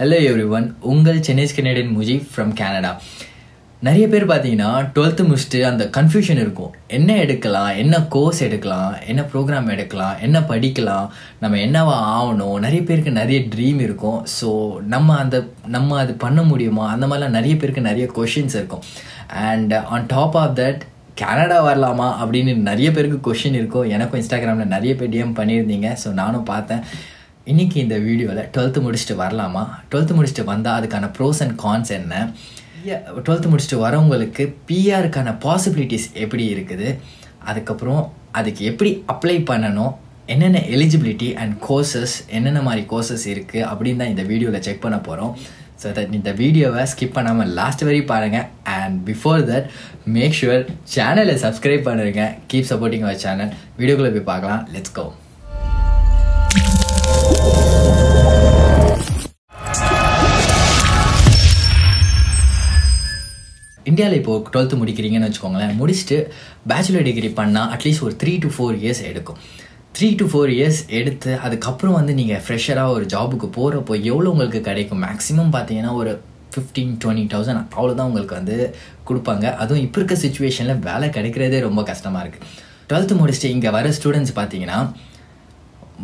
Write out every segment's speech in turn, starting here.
Hello everyone உங்கள் Chennai's Canadian Muji from Canada நிறைய பேர் பார்த்தீங்கன்னா டுவெல்த்து முடிச்சுட்டு அந்த கன்ஃபியூஷன் இருக்கும். என்ன எடுக்கலாம் என்ன கோர்ஸ் எடுக்கலாம் என்ன ப்ரோக்ராம் எடுக்கலாம் என்ன படிக்கலாம் நம்ம என்னவா ஆகணும்? நிறைய பேருக்கு நிறைய ட்ரீம் இருக்கும். ஸோ நம்ம அந்த நம்ம அது பண்ண முடியுமா? அந்த மாதிரிலாம் நிறைய பேருக்கு நிறைய கொஷின்ஸ் இருக்கும். And on top of that Canada வரலாமா அப்படின்னு நிறைய பேருக்கு கொஷின் இருக்கும். எனக்கும் இன்ஸ்டாகிராமில் நிறைய பேர் டிஎம் பண்ணியிருந்தீங்க. ஸோ நானும் பார்த்தேன். இன்றைக்கி இந்த வீடியோவில் டுவெல்த்து முடிச்சுட்டு வரலாமா? டுவெல்த்து முடிச்சுட்டு வந்தால் அதுக்கான ப்ரோஸ் அண்ட் கான்ஸ் என்ன? டுவெல்த்து முடிச்சுட்டு வரவங்களுக்கு பிஆருக்கான பாசிபிலிட்டிஸ் எப்படி இருக்குது? அதுக்கப்புறம் அதுக்கு எப்படி அப்ளை பண்ணணும்? என்னென்ன எலிஜிபிலிட்டி அண்ட் கோர்சஸ் என்னென்ன மாதிரி கோர்சஸ் இருக்குது அப்படின்னு தான் இந்த வீடியோவில் செக் பண்ண போகிறோம் ஸோ தட் இந்த வீடியோவை ஸ்கிப் பண்ணாமல் லாஸ்ட் வரை பாருங்கள் and before that make sure சேனலை சப்ஸ்கிரைப் பண்ணுறீங்க கீப் சப்போர்ட்டிங் அவர் சேனல் வீடியோக்குள்ளே போய் பார்க்கலாம். லெட்ஸ் கோ இந்தியாவில் இப்போது டுவெல்த்து முடிக்கிறீங்கன்னு வச்சுக்கோங்களேன் முடிச்சுட்டு பேச்சுலர் டிகிரி பண்ணால் அட்லீஸ்ட் ஒரு த்ரீ டு ஃபோர் இயர்ஸ் எடுக்கும். த்ரீ டு ஃபோர் இயர்ஸ் எடுத்து அதுக்கப்புறம் வந்து நீங்கள் ஃப்ரெஷராக ஒரு ஜாபுக்கு போகிறப்போ எவ்வளோ உங்களுக்கு கிடைக்கும்? மேக்ஸிமம் பார்த்தீங்கன்னா ஒரு ஃபிஃப்டீன் டுவெண்ட்டி தௌசண்ட் அவ்வளோதான் உங்களுக்கு வந்து கொடுப்பாங்க. அதுவும் இப்போ இருக்க சுச்சுவேஷனில் வேலை கிடைக்கிறதே ரொம்ப கஷ்டமாக இருக்குது டுவெல்த்து முடிச்சுட்டு இங்கே வர ஸ்டூடெண்ட்ஸ் பார்த்தீங்கன்னா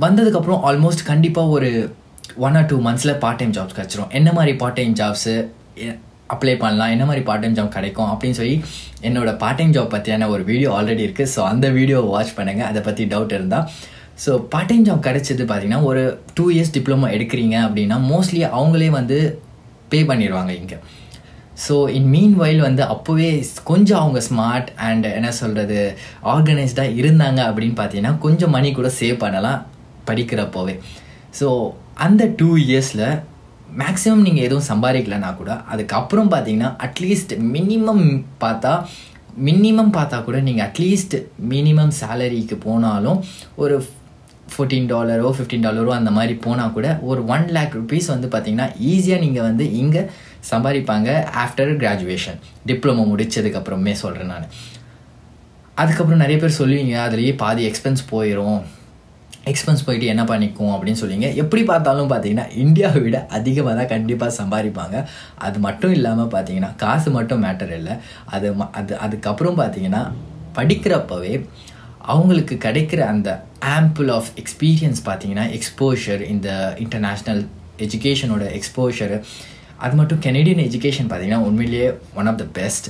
வந்ததுக்கப்புறம் ஆல்மோஸ்ட் கண்டிப்பாக ஒரு ஒன் ஆர் டூ மந்த்ஸில் பார்ட் டைம் ஜாப்ஸ் கிடச்சிரும். என்ன மாதிரி பார்ட் டைம் ஜாப்ஸு அப்ளை பண்ணலாம். என்ன மாதிரி பார்ட் டைம் ஜாப் கிடைக்கும் அப்படின்னு சொல்லி என்னோட பார்ட் டைம் ஜாப் பற்றியான ஒரு வீடியோ ஆல்ரெடி இருக்குது ஸோ அந்த வீடியோ வாட்ச் பண்ணுங்கள் அதை பற்றி டவுட் இருந்தால் ஸோ பார்ட் டைம் ஜாப் கிடைச்சது பார்த்தீங்கன்னா ஒரு டூ இயர்ஸ் டிப்ளமோ எடுக்கிறீங்க அப்படின்னா மோஸ்ட்லி அவங்களே வந்து பே பண்ணிடுவாங்க இங்கே. ஸோ இன் மீன் வைல் வந்து அப்போவே கொஞ்சம் அவங்க ஸ்மார்ட் அண்ட் என்ன சொல்கிறது ஆர்கனைஸ்டாக இருந்தாங்க அப்படின்னு பார்த்தீங்கன்னா கொஞ்சம் மணி கூட சேவ் பண்ணலாம் படிக்கிறப்போவே. ஸோ அந்த டூ இயர்ஸில் மேக்ஸிமம் நீங்கள் எதுவும் சம்பாதிக்கலனா கூட அதுக்கப்புறம் பார்த்தீங்கன்னா அட்லீஸ்ட் மினிமம் பார்த்தா மினிமம் பார்த்தா கூட நீங்கள் அட்லீஸ்ட் மினிமம் சேலரிக்கு போனாலும் ஒரு ஃபோர்டீன் டாலரோ ஃபிஃப்டீன் டாலரோ அந்த மாதிரி போனால் கூட ஒரு ஒன் லேக் ருபீஸ் வந்து பார்த்திங்கன்னா ஈஸியாக நீங்கள் வந்து இங்கே சம்பாதிப்பாங்க ஆஃப்டர் கிராஜுவேஷன் டிப்ளமோ முடித்ததுக்கப்புறமே சொல்கிறேன் நான். அதுக்கப்புறம் நிறைய பேர் சொல்லுவீங்க அதுலேயே பாதி எக்ஸ்பென்ஸ் போயிடும் எக்ஸ்பென்ஸ் போயிட்டு என்ன பண்ணிக்கும் அப்படின்னு சொல்லிங்க எப்படி பார்த்தாலும் பார்த்தீங்கன்னா இந்தியாவை விட அதிகமாக தான் கண்டிப்பாக சம்பாதிப்பாங்க. அது மட்டும் இல்லாமல் பார்த்தீங்கன்னா காசு மட்டும் மேட்டர் இல்லை. அது அது அதுக்கப்புறம் பார்த்தீங்கன்னா படிக்கிறப்பவே அவங்களுக்கு கிடைக்கிற அந்த ஆம்பிள் ஆஃப் எக்ஸ்பீரியன்ஸ் பார்த்தீங்கன்னா எக்ஸ்போஷர் இந்த இன்டர்நேஷ்னல் எஜுகேஷனோட எக்ஸ்போஷர் அது மட்டும் கெனடியன் எஜுகேஷன் பார்த்தீங்கன்னா உண்மையிலேயே one of the best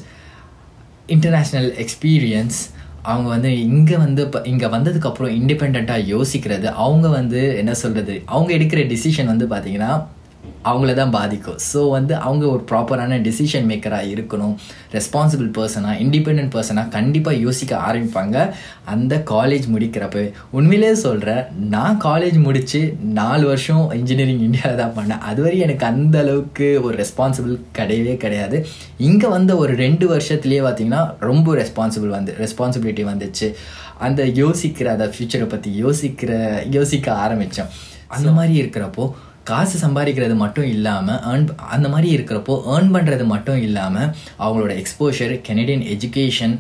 international experience அவங்க வந்து இங்கே வந்து இப்போ இங்கே வந்ததுக்கப்புறம் இண்டிபெண்ட்டாக யோசிக்கிறது அவங்க வந்து என்ன சொல்கிறது அவங்க எடுக்கிற டிசிஷன் வந்து பார்த்திங்கன்னா அவங்கள தான் பாதிக்கும். ஸோ வந்து அவங்க ஒரு ப்ராப்பரான டிசிஷன் மேக்கராக இருக்கணும். ரெஸ்பான்சிபிள் பர்சனாக இண்டிபெண்ட் பர்சனாக கண்டிப்பாக யோசிக்க ஆரம்பிப்பாங்க. அந்த காலேஜ் முடிக்கிறப்ப உண்மையிலே சொல்கிறேன் நான் காலேஜ் முடித்து நாலு வருஷம் இன்ஜினியரிங் இந்தியாவில் தான் பண்ணேன். அதுவரை எனக்கு அந்த அளவுக்கு ஒரு ரெஸ்பான்சிபிள் கிடையவே கிடையாது. இங்கே வந்த ஒரு ரெண்டு வருஷத்துலேயே பார்த்தீங்கன்னா ரொம்ப ரெஸ்பான்சிபிள் வந்து ரெஸ்பான்சிபிலிட்டி வந்துச்சு. அந்த யோசிக்கிற அந்த ஃப்யூச்சரை பற்றி யோசிக்கிற யோசிக்க ஆரம்பித்தோம் அந்த மாதிரி இருக்கிறப்போ காசு சம்பாதிக்கிறது மட்டும் இல்லாமல் ஏர்ன் அந்த மாதிரி இருக்கிறப்போ ஏர்ன் பண்ணுறது மட்டும் இல்லாமல் அவங்களோட எக்ஸ்போஷர் கெனடியன் எஜுகேஷன்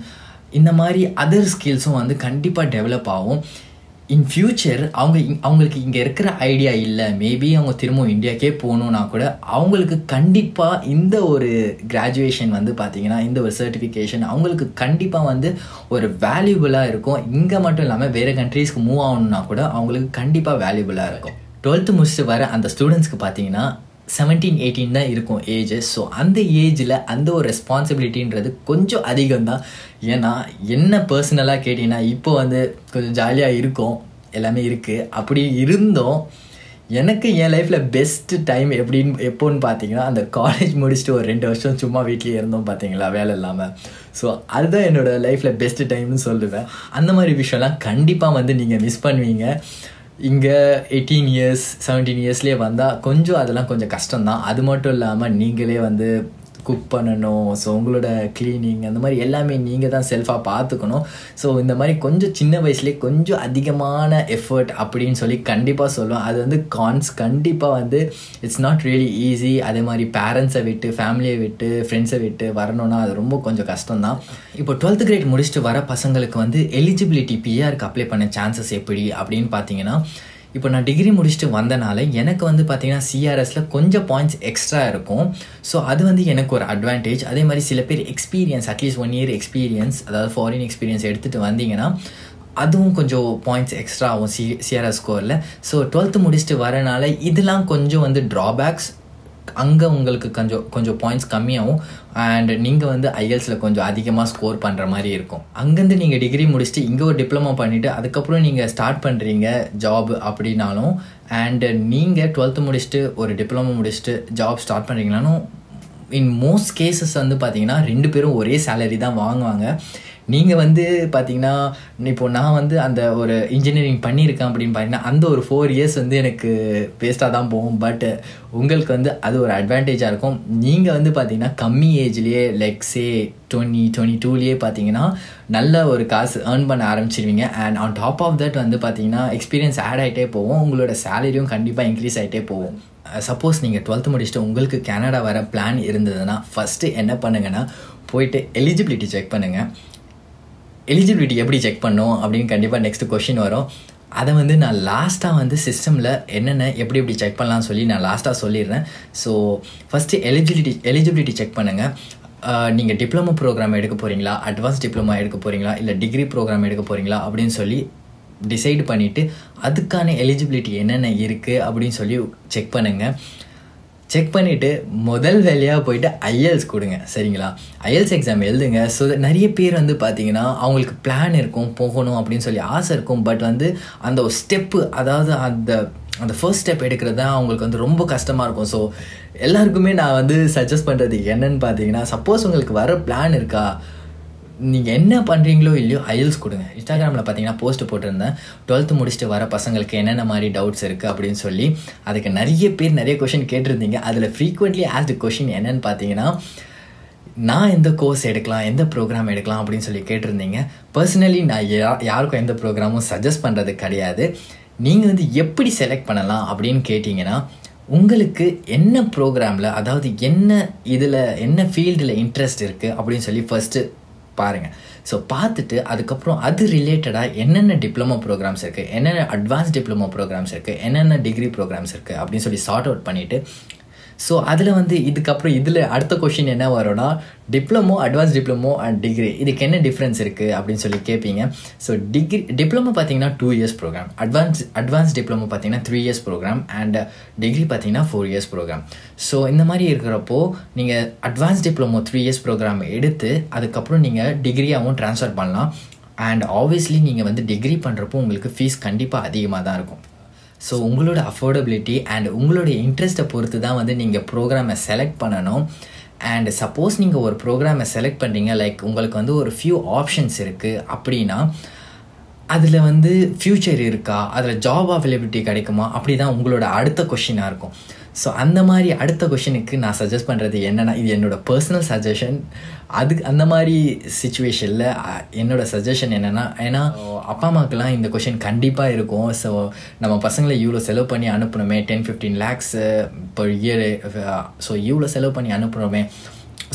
இந்த மாதிரி அதர் ஸ்கில்ஸும் வந்து கண்டிப்பாக டெவலப் ஆகும். இன் ஃப்யூச்சர் அவங்க அவங்களுக்கு இங்கே இருக்கிற ஐடியா இல்லை மேபி அவங்க திரும்பவும் இந்தியாக்கே போகணுன்னா கூட அவங்களுக்கு கண்டிப்பாக இந்த ஒரு கிராஜுவேஷன் வந்து பார்த்திங்கன்னா இந்த ஒரு சர்டிஃபிகேஷன் அவங்களுக்கு கண்டிப்பாக வந்து ஒரு வேல்யூபுளாக இருக்கும். இங்கே மட்டும் இல்லாமல் வேறு கண்ட்ரீஸ்க்கு மூவ் ஆகணுன்னா கூட அவங்களுக்கு கண்டிப்பாக வேல்யூபுளாக இருக்கும். டுவெல்த்து முடிச்சுட்டு வர அந்த ஸ்டூடெண்ட்ஸ்க்கு பார்த்தீங்கன்னா செவன்டீன் எயிட்டீன் தான் இருக்கும் ஏஜ் ஸோ அந்த ஏஜில் அந்த ஒரு ரெஸ்பான்சிபிலிட்டின்றது கொஞ்சம் அதிகம்தான். ஏன்னா என்ன பர்சனலாக கேட்டிங்கன்னா இப்போ வந்து கொஞ்சம் ஜாலியாக இருக்கும். எல்லாமே இருக்குது அப்படி இருந்தோம். எனக்கு என் லைஃப்பில் பெஸ்ட்டு டைம் எப்படின்னு எப்போன்னு பார்த்தீங்கன்னா அந்த காலேஜ் முடிச்சுட்டு ஒரு ரெண்டு வருஷம் சும்மா வீட்லேயே இருந்தோம் பார்த்தீங்களா வேலை இல்லாமல் ஸோ அதுதான் என்னோடய லைஃப்பில் பெஸ்ட்டு டைம்னு சொல்லுவேன். அந்த மாதிரி விஷயம்லாம் கண்டிப்பாக வந்து நீங்கள் மிஸ் பண்ணுவீங்க. இங்கே எயிட்டீன் இயர்ஸ் செவன்டீன் இயர்ஸ்லேயே வந்தால் கொஞ்சம் அதெல்லாம் கொஞ்சம் கஷ்டம்தான். அது மட்டும் இல்லாமல் நீங்களே வந்து குக் பண்ணணும் ஸோ உங்களோட க்ளீனிங் அந்த மாதிரி எல்லாமே நீங்கள் தான் செல்ஃபாக பார்த்துக்கணும். ஸோ இந்த மாதிரி கொஞ்சம் சின்ன வயசுலேயே கொஞ்சம் அதிகமான எஃபர்ட் அப்படின்னு சொல்லி கண்டிப்பாக சொல்லுவோம் அது வந்து கான்ஸ் கண்டிப்பாக வந்து இட்ஸ் நாட் ரியலி ஈஸி அதே மாதிரி பேரண்ட்ஸை விட்டு ஃபேமிலியை விட்டு ஃப்ரெண்ட்ஸை விட்டு வரணும்னா அது ரொம்ப கொஞ்சம் கஷ்டம் தான் இப்போ டுவெல்த் கிரேட் முடிச்சுட்டு வர பசங்களுக்கு வந்து எலிஜிபிலிட்டி பிஆருக்கு அப்ளை பண்ண சான்சஸ் எப்படி அப்படின்னு பார்த்தீங்கன்னா இப்போ நான் டிகிரி முடிச்சுட்டு வந்தனால எனக்கு வந்து பார்த்தீங்கன்னா சிஆர்எஸில் கொஞ்சம் பாயிண்ட்ஸ் எக்ஸ்ட்ரா இருக்கும். ஸோ அது வந்து எனக்கு ஒரு அட்வான்டேஜ் அதே மாதிரி சில பேர் experience at least one year experience அதாவது ஃபாரின் எக்ஸ்பீரியன்ஸ் எடுத்துகிட்டு வந்தீங்கன்னா அதுவும் கொஞ்சம் பாயிண்ட்ஸ் எக்ஸ்ட்ரா ஆகும் சி சிஆர்எஸ் ஸ்கோரில் ஸோ டுவெல்த்து முடிச்சுட்டு வரனால இதெல்லாம் கொஞ்சம் வந்து ட்ராபேக்ஸ் அங்கே உங்களுக்கு கொஞ்சம் கொஞ்சம் பாயிண்ட்ஸ் கம்மியாகும் அண்ட் நீங்கள் வந்து ஐஎல்ஸில் கொஞ்சம் அதிகமாக ஸ்கோர் பண்ணுற மாதிரி இருக்கும். அங்கேருந்து நீங்கள் டிகிரி முடிச்சுட்டு இங்கே ஒரு டிப்ளமோ பண்ணிவிட்டு அதுக்கப்புறம் நீங்கள் ஸ்டார்ட் பண்ணுறீங்க ஜாப் அப்படின்னாலும் அண்டு நீங்கள் டுவெல்த்து முடிச்சுட்டு ஒரு டிப்ளமோ முடிச்சுட்டு ஜாப் ஸ்டார்ட் பண்ணுறீங்களானும் இன் மோஸ்ட் கேசஸ் வந்து பார்த்தீங்கன்னா ரெண்டு பேரும் ஒரே சேலரி தான் வாங்குவாங்க. நீங்கள் வந்து பார்த்தீங்கன்னா இப்போ நான் வந்து அந்த ஒரு இன்ஜினியரிங் பண்ணியிருக்கேன் அப்படின்னு பார்த்தீங்கன்னா அந்த ஒரு ஃபோர் இயர்ஸ் வந்து எனக்கு வேஸ்ட்டாக தான் போகும். பட் உங்களுக்கு வந்து அது ஒரு அட்வான்டேஜாக இருக்கும். நீங்கள் வந்து பார்த்தீங்கன்னா கம்மி ஏஜ்லேயே லைக் சே டுவெண்ட்டி டுவெண்ட்டி டூலேயே பார்த்தீங்கன்னா நல்ல ஒரு காசு ஏர்ன் பண்ண ஆரம்பிச்சிருவீங்க. And on top of that வந்து பார்த்தீங்கன்னா எக்ஸ்பீரியன்ஸ் ஆட் ஆகிட்டே போவோம் உங்களோட சேலரியும் கண்டிப்பாக இன்க்ரீஸ் ஆகிட்டே போகும். சப்போஸ் நீங்கள் டுவெல்த்து முடிச்சுட்டு உங்களுக்கு கனடா வர பிளான் இருந்ததுன்னா ஃபஸ்ட்டு என்ன பண்ணுங்கன்னா போயிட்டு எலிஜிபிலிட்டி செக் பண்ணுங்கள் எலிஜிபிலிட்டி எப்படி செக் பண்ணும் அப்படின்னு கண்டிப்பாக நெக்ஸ்ட் கொஷின் வரும். அதை வந்து நான் லாஸ்ட்டாக வந்து சிஸ்டமில் என்னென்ன எப்படி எப்படி செக் பண்ணலாம்னு சொல்லி நான் லாஸ்ட்டாக சொல்லிடுறேன். So first eligibility eligibility check பண்ணுங்கள் நீங்கள் டிப்ளமோ ப்ரோக்ராம் எடுக்க போகிறீங்களா அட்வான்ஸ் டிப்ளமோ எடுக்க போகிறீங்களா இல்லை டிகிரி ப்ரோக்ராம் எடுக்க போகிறீங்களா அப்படின்னு சொல்லி டிசைட் பண்ணிவிட்டு அதுக்கான எலிஜிபிலிட்டி என்னென்ன இருக்குது அப்படின்னு சொல்லி செக் பண்ணுங்கள் செக் பண்ணிவிட்டு முதல் வேலையாக போயிட்டு ஐஎல்ஸ் கொடுங்க சரிங்களா? ஐஎல்ஸ் எக்ஸாம் எழுதுங்க. ஸோ நிறைய பேர் வந்து பார்த்தீங்கன்னா அவங்களுக்கு பிளான் இருக்கும் போகணும் அப்படின்னு சொல்லி ஆசை இருக்கும். பட் வந்து அந்த ஒரு ஸ்டெப்பு அதாவது அந்த அந்த ஃபர்ஸ்ட் ஸ்டெப் எடுக்கிறது தான் அவங்களுக்கு வந்து ரொம்ப கஷ்டமாக இருக்கும். ஸோ எல்லாருக்குமே நான் வந்து சஜஸ்ட் பண்ணுறது என்னன்னு பார்த்தீங்கன்னா சப்போஸ் உங்களுக்கு வர பிளான் இருக்கா? நீங்கள் என்ன பண்ணுறீங்களோ இல்லையோ ஐஎல்ஸ் கொடுங்க. இன்ஸ்டாகிராமில் பார்த்தீங்கன்னா போஸ்ட் போட்டிருந்தேன். டுவெல்த்து முடிச்சுட்டு வர பசங்களுக்கு என்னென்ன மாதிரி டவுட்ஸ் இருக்குது அப்படின்னு சொல்லி அதுக்கு நிறைய பேர் நிறைய கொஷின் கேட்டிருந்தீங்க. அதில் ஃப்ரீக்வெண்ட்லி ஆஸ்டு கொஷின் என்னென்னு பார்த்தீங்கன்னா நான் எந்த கோர்ஸ் எடுக்கலாம் எந்த ப்ரோக்ராம் எடுக்கலாம் அப்படின்னு சொல்லி கேட்டிருந்தீங்க. பர்சனலி நான் யா யாருக்கும் எந்த ப்ரோக்ராமும் சஜஸ்ட் பண்ணுறது கிடையாது. நீங்கள் வந்து எப்படி செலக்ட் பண்ணலாம் அப்படின்னு கேட்டிங்கன்னா உங்களுக்கு என்ன ப்ரோக்ராமில் அதாவது என்ன இதில் என்ன ஃபீல்டில் இன்ட்ரெஸ்ட் இருக்குது அப்படின்னு சொல்லி ஃபஸ்ட்டு பாருங்கள் ஸோ பார்த்துட்டு அதுக்கப்புறம் அது ரிலேட்டடாக என்னென்ன டிப்ளமோ ப்ரோக்ராம்ஸ் இருக்குது என்னென்ன அட்வான்ஸ் டிப்ளமோ ப்ரோக்ராம்ஸ் இருக்குது என்னென்ன டிகிரி ப்ரோக்ராம்ஸ் இருக்குது அப்படின்னு சொல்லி சார்ட் அவுட் பண்ணிவிட்டு ஸோ அதில் வந்து இதுக்கப்புறம் இதில் அடுத்த கொஷின் என்ன வரும்னா diploma advance diploma and degree இதுக்கு என்ன டிஃப்ரென்ஸ் இருக்குது அப்படின்னு சொல்லி கேட்பீங்க ஸோ டிகிரி டிப்ளமோ பார்த்தீங்கன்னா two years programme advance advance diploma பார்த்தீங்கன்னா three years programme and degree பார்த்தீங்கன்னா ஃபோர் இயர்ஸ் ப்ரோக்ராம் ஸோ இந்த மாதிரி இருக்கிறப்போ நீங்கள் advance diploma three years programme எடுத்து அதுக்கப்புறம் நீங்கள் டிகிரியாகவும் ட்ரான்ஸ்ஃபர் பண்ணலாம். அண்ட் ஆப்வியஸ்லி நீங்கள் வந்து டிகிரி பண்ணுறப்போ உங்களுக்கு ஃபீஸ் கண்டிப்பாக அதிகமாக தான் இருக்கும். ஸோ உங்களோட அஃபோர்டபிலிட்டி அண்ட் உங்களோட இன்ட்ரெஸ்ட்டை பொறுத்து தான் வந்து நீங்கள் ப்ரோக்ராமை செலக்ட் பண்ணணும். அண்ட் சப்போஸ் நீங்கள் ஒரு ப்ரோக்ராமை செலக்ட் பண்ணுறீங்க லைக் உங்களுக்கு வந்து ஒரு ஃபியூ ஆப்ஷன்ஸ் இருக்குது அப்படின்னா அதில் வந்து ஃப்யூச்சர் இருக்கா? அதில் ஜாப் அவைலபிலிட்டி கிடைக்குமா? அப்படி தான் உங்களோட அடுத்த கொஷினாக இருக்கும். ஸோ அந்த மாதிரி அடுத்த கொஷினுக்கு நான் சஜஸ்ட் பண்ணுறது என்னென்னா இது என்னோட பர்சனல் சஜஷன் அதுக்கு அந்த மாதிரி சுச்சுவேஷனில் என்னோடய சஜஷன் என்னென்னா ஏன்னா அப்பா அம்மாக்கெலாம் இந்த கொஷின் கண்டிப்பாக இருக்கும். ஸோ நம்ம பசங்களை இவ்வளோ செலவு பண்ணி அனுப்பணுமே ten fifteen lakhs per year so இவ்வளோ செலவு பண்ணி அனுப்புகிறோமே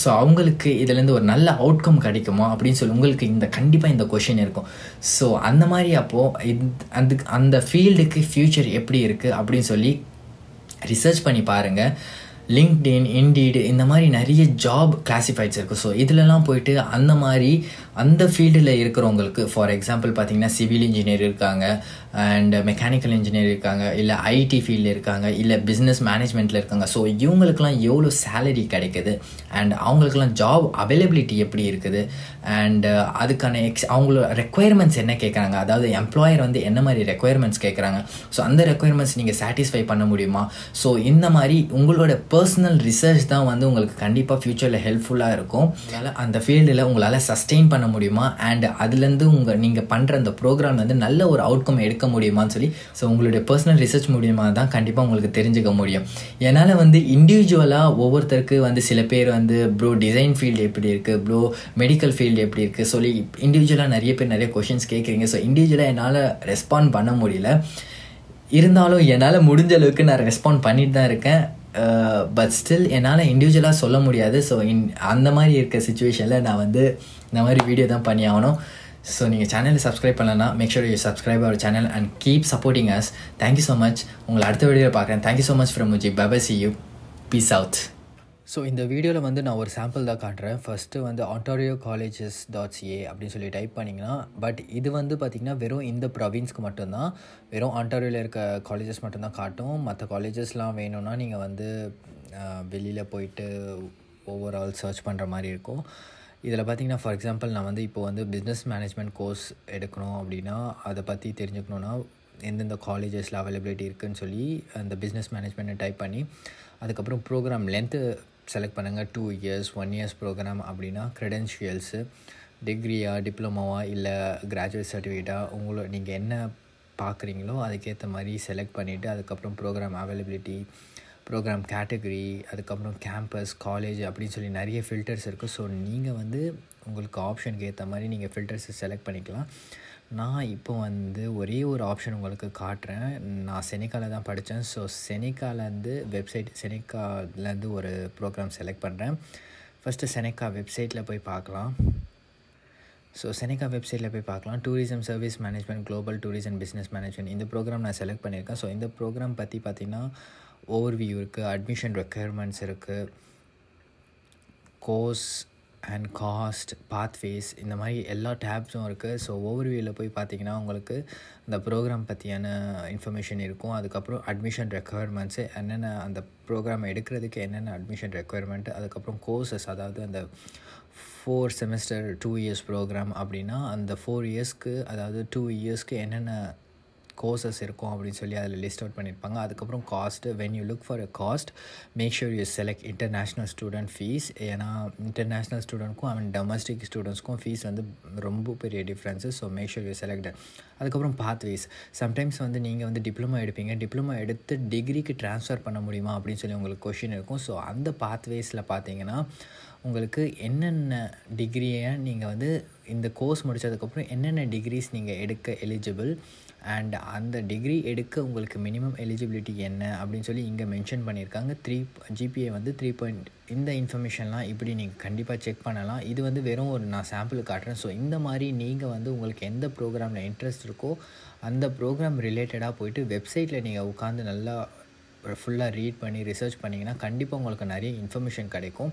ஸோ அவங்களுக்கு இதுலேருந்து ஒரு நல்ல அவுட்கம் கிடைக்குமா அப்படின்னு சொல்லி உங்களுக்கு இந்த கண்டிப்பாக இந்த கொஷின் இருக்கும். ஸோ அந்த மாதிரி அப்போது இது அந்த அந்த ஃபீல்டுக்கு ஃப்யூச்சர் எப்படி இருக்குது அப்படின்னு சொல்லி ரிசர்ச் பண்ணி பாருங்கள் லிங்க்டின் இண்டீடு இந்த மாதிரி நிறைய ஜாப் கிளாசிஃபைட்ஸ் இருக்குது ஸோ இதிலலாம் போயிட்டு அந்த மாதிரி அந்த ஃபீல்டில் இருக்கிறவங்களுக்கு ஃபார் எக்ஸாம்பிள் பார்த்தீங்கன்னா சிவில் இன்ஜினியர் இருக்காங்க அண்ட் மெக்கானிக்கல் இன்ஜினியர் இருக்காங்க இல்லை ஐடி ஃபீல்டில் இருக்காங்க இல்லை பிஸ்னஸ் மேனேஜ்மெண்ட்டில் இருக்காங்க. ஸோ இவங்களுக்கெல்லாம் எவ்வளோ சேலரி கிடைக்குது அண்ட் அவங்களுக்கெல்லாம் ஜாப் அவைலபிலிட்டி எப்படி இருக்குது அண்ட் அதுக்கான எக்ஸ் அவங்களோட ரெக்குயர்மெண்ட்ஸ் என்ன கேட்குறாங்க அதாவது எம்ப்ளாயர் வந்து என்ன மாதிரி ரெக்குயர்மெண்ட்ஸ் கேட்குறாங்க ஸோ அந்த ரெக்குயர்மெண்ட்ஸ் நீங்கள் சாட்டிஸ்ஃபை பண்ண முடியுமா? ஸோ இந்த மாதிரி உங்களோட பர்சனல் ரிசர்ச் தான் வந்து உங்களுக்கு கண்டிப்பாக ஃப்யூச்சரில் ஹெல்ப்ஃபுல்லாக இருக்கும். அதனால் அந்த ஃபீல்டில் உங்களால் சஸ்டெயின் பண்ண முடியுமா? அண்ட் அதுலேருந்து உங்கள் நீங்கள் பண்ணுற அந்த ப்ரோக்ராம் வந்து நல்ல ஒரு அவுட்கம் எடுக்க முடியுமான்னு சொல்லி ஸோ உங்களுடைய பர்சனல் ரிசர்ச் மூலியமாக தான் கண்டிப்பாக உங்களுக்கு தெரிஞ்சுக்க முடியும். என்னால் வந்து இண்டிவிஜுவலாக ஒவ்வொருத்தருக்கு வந்து சில பேர் வந்து ப்ரோ டிசைன் ஃபீல்டு எப்படி இருக்குது ப்ரோ மெடிக்கல் ஃபீல்டு எப்படி இருக்குது சொல்லி இண்டிவிஜுவலாக நிறைய பேர் நிறைய கொஷின்ஸ் கேட்குறீங்க ஸோ இண்டிவிஜுவலாக என்னால் ரெஸ்பாண்ட் பண்ண முடியல. இருந்தாலும் என்னால் முடிஞ்ச அளவுக்கு நான் ரெஸ்பாண்ட் பண்ணிட்டு தான் இருக்கேன். பட் ஸ்டில் என்னால் இண்டிவிஜுவலாக சொல்ல முடியாது. ஸோ இன் அந்த மாதிரி இருக்க சுச்சுவேஷனில் நான் வந்து இந்த மாதிரி வீடியோ தான் பண்ணி ஆகணும் ஸோ நீங்கள் சேனலை சப்ஸ்கிரைப் பண்ணலன்னா make sure you subscribe our channel and keep supporting us thank you so much உங்களை அடுத்த வீடியோவில் பார்க்குறேன். Thank you so much from Muji bye bye see you peace out so இந்த வீடியோவில் வந்து நான் ஒரு சாம்பிள் தான் காட்டுறேன். ஃபஸ்ட்டு வந்து ஆண்டாரியோ காலேஜஸ் டாட்ஸ் சிஏ அப்படின்னு சொல்லி டைப் பண்ணிங்கன்னா பட் இது வந்து பார்த்திங்கன்னா வெறும் இந்த ப்ரொவின்ஸ்க்கு மட்டும்தான். வெறும் ஆண்டாரியோவில் இருக்க காலேஜஸ் மட்டும்தான் காட்டும். மற்ற காலேஜஸ்லாம் வேணும்னா நீங்கள் வந்து வெளியில் போயிட்டு ஓவரால் சர்ச் பண்ணுற மாதிரி இருக்கும். இதில் பார்த்தீங்கன்னா ஃபார் எக்ஸாம்பிள் நான் வந்து இப்போ வந்து பிஸ்னஸ் மேனேஜ்மெண்ட் கோர்ஸ் எடுக்கணும் அப்படின்னா அதை பற்றி தெரிஞ்சுக்கணுன்னா எந்தெந்த காலேஜஸில் அவைலபிலிட்டி இருக்குதுன்னு சொல்லி அந்த பிஸ்னஸ் மேனேஜ்மெண்ட்டை டைப் பண்ணி அதுக்கப்புறம் ப்ரோக்ராம் லென்த்து செலக்ட் பண்ணுங்கள் two years one years programme அப்படின்னா க்ரெடென்ஷியல்ஸு டிகிரியா டிப்ளமோவா இல்லை கிராஜுவேட் சர்டிஃபிகேட்டாக உங்களோட நீங்கள் என்ன பார்க்குறீங்களோ அதுக்கேற்ற மாதிரி செலக்ட் பண்ணிவிட்டு அதுக்கப்புறம் ப்ரோக்ராம் அவைலபிலிட்டி ப்ரோக்ராம் கேட்டகரி அதுக்கப்புறம் கேம்பஸ் காலேஜ் அப்படின்னு சொல்லி நிறைய ஃபில்டர்ஸ் இருக்குது ஸோ நீங்கள் வந்து உங்களுக்கு ஆப்ஷனுக்கு ஏற்ற மாதிரி நீங்கள் ஃபில்டர்ஸை செலக்ட் பண்ணிக்கலாம். நான் இப்போ வந்து ஒரே ஒரு ஆப்ஷன் உங்களுக்கு காட்டுறேன். நான் செனிக்காவில் தான் படித்தேன் ஸோ செனிக்காலேருந்து வெப்சைட் செனிக்காலேருந்து ஒரு ப்ரோக்ராம் செலக்ட் பண்ணுறேன் ஃபஸ்ட்டு செனிக்கா வெப்சைட்டில் போய் பார்க்கலாம். ஸோ செனிகா வெப்சைட்டில் போய் பார்க்கலாம். Tourism service management global tourism business management இந்த ப்ரோக்ராம் நான் செலக்ட் பண்ணியிருக்கேன். ஸோ இந்த ப்ரோக்ராம் பற்றி பார்த்திங்கன்னா ஓவர்வியூ இருக்குது அட்மிஷன் ரெக்குயர்மெண்ட்ஸ் இருக்குது கோர்ஸ் அண்ட் காஸ்ட் பாத்வேஸ் இந்த மாதிரி எல்லா டேப்ஸும் இருக்குது ஸோ ஒவ்வொரு வியூவில் போய் பார்த்தீங்கன்னா உங்களுக்கு இந்த ப்ரோக்ராம் பற்றியான இன்ஃபர்மேஷன் இருக்கும். அதுக்கப்புறம் அட்மிஷன் ரெக்குயர்மெண்ட்ஸு என்னென்ன அந்த ப்ரோக்ராம் எடுக்கிறதுக்கு என்னென்ன அட்மிஷன் ரெக்குயர்மெண்ட் அதுக்கப்புறம் கோர்சஸ் அதாவது அந்த four semester two years programme அப்படின்னா அந்த ஃபோர் இயர்ஸ்க்கு அதாவது டூ இயர்ஸ்க்கு என்னென்ன கோர்சஸ் இருக்கும் அப்படின்னு சொல்லி அதில் லிஸ்ட் அவுட் பண்ணியிருப்பாங்க. அதுக்கப்புறம் cost when you look for a cost make sure you select international student fees ஏன்னா இன்டர்நேஷ்னல் ஸ்டூடெண்ட்க்கும் அவன் டொமஸ்டிக் ஸ்டூடெண்ட்ஸ்க்கும் ஃபீஸ் வந்து ரொம்ப பெரிய difference so make sure you select அதுக்கப்புறம் பாத்வேஸ் சம்டைம்ஸ் வந்து நீங்கள் வந்து டிப்ளமோ எடுப்பீங்க. டிப்ளமோ எடுத்து டிகிரிக்கு ட்ரான்ஸ்ஃபர் பண்ண முடியுமா அப்படின்னு சொல்லி உங்களுக்கு கொஷின் இருக்கும். ஸோ அந்த பாத்வேஸில் பார்த்தீங்கன்னா உங்களுக்கு என்னென்ன டிகிரியை நீங்கள் வந்து இந்த கோர்ஸ் முடித்ததுக்கப்புறம் என்னென்ன டிகிரிஸ் நீங்கள் எடுக்க எலிஜிபிள் அண்ட் அந்த டிகிரி எடுக்க உங்களுக்கு மினிமம் எலிஜிபிலிட்டி என்ன அப்படின்னு சொல்லி இங்கே மென்ஷன் பண்ணியிருக்காங்க. த்ரீ ஜிபிஏ வந்து த்ரீ பாயிண்ட் இந்த இன்ஃபர்மேஷன்லாம் இப்படி நீங்கள் கண்டிப்பாக செக் பண்ணலாம். இது வந்து வெறும் ஒரு நான் சாம்பிள் காட்டுறேன். ஸோ இந்த மாதிரி நீங்கள் வந்து உங்களுக்கு எந்த ப்ரோக்ராமில் இன்ட்ரெஸ்ட் இருக்கோ அந்த ப்ரோக்ராம் ரிலேட்டடாக போயிட்டு வெப்சைட்டில் நீங்கள் உட்காந்து நல்லா ஃபுல்லாக ரீட் பண்ணி ரிசர்ச் பண்ணிங்கன்னா கண்டிப்பாக உங்களுக்கு நிறைய இன்ஃபர்மேஷன் கிடைக்கும்.